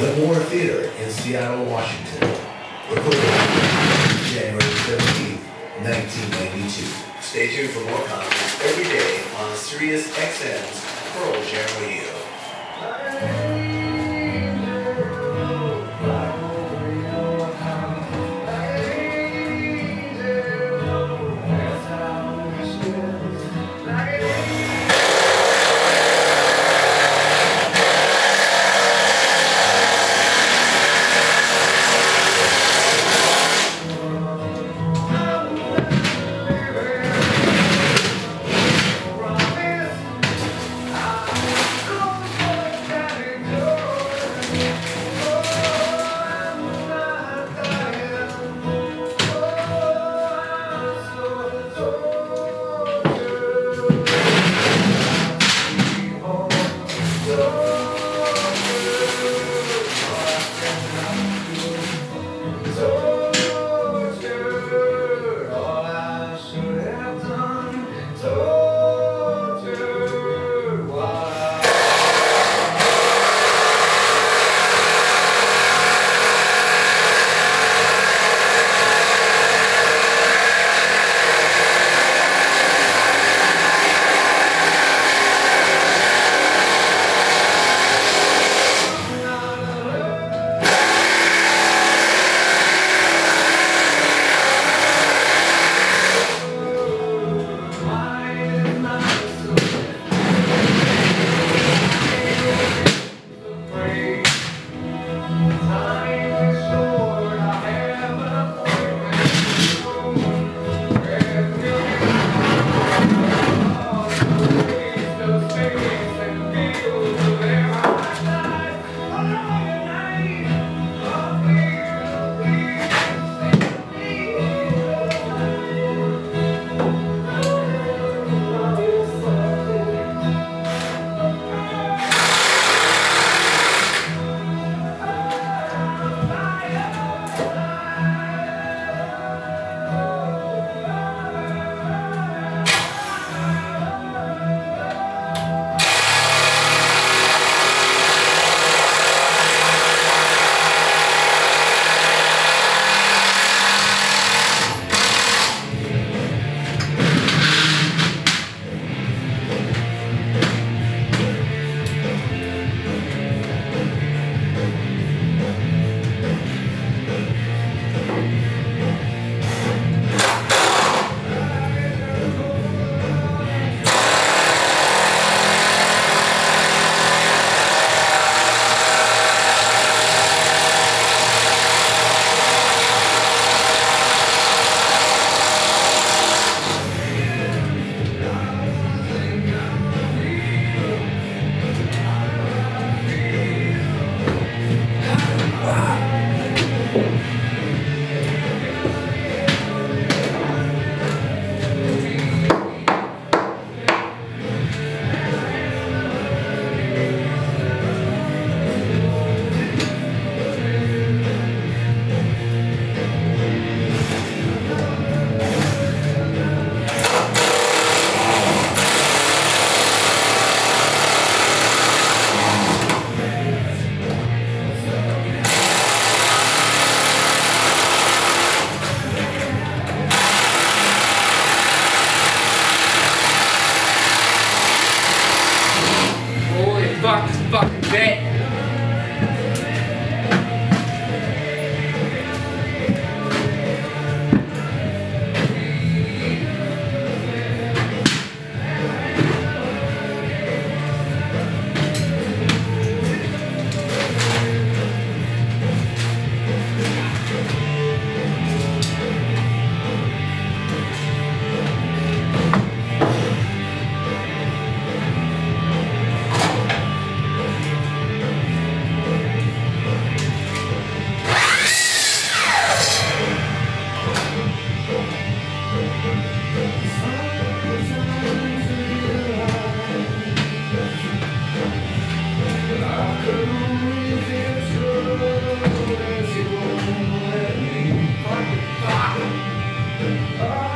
The Moore Theater in Seattle, Washington. Recorded January 17, 1992. Stay tuned for more concerts every day on Sirius XM's Pearl Jam Radio. Oh.